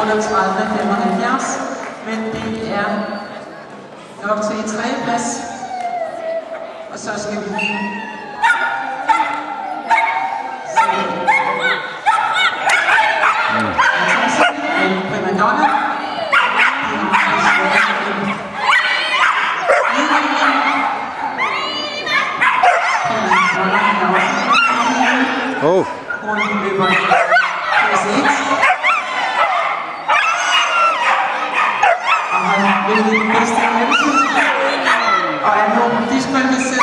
3875, men det er nok til en tredje plads. Og så skal vi Oh. vez do Cristiano. Olha, não quis você